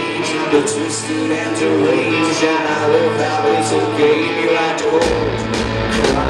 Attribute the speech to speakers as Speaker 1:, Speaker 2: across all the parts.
Speaker 1: cage The twisted and deranged And I love how it's game You like to hold.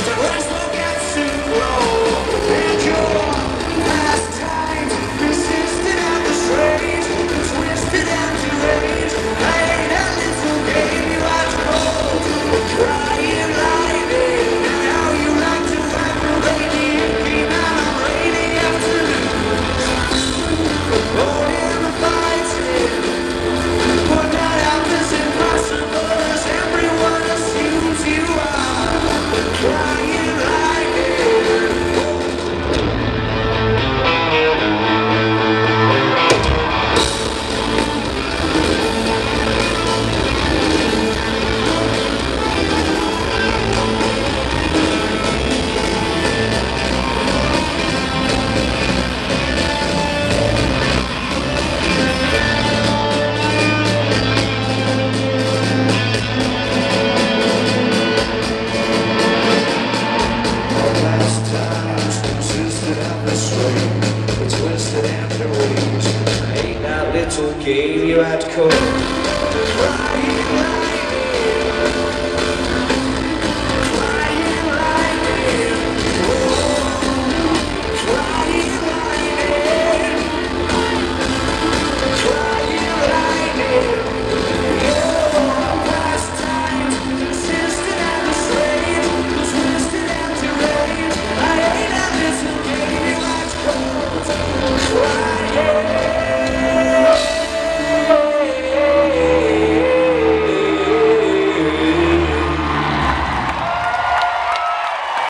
Speaker 1: game you at cold.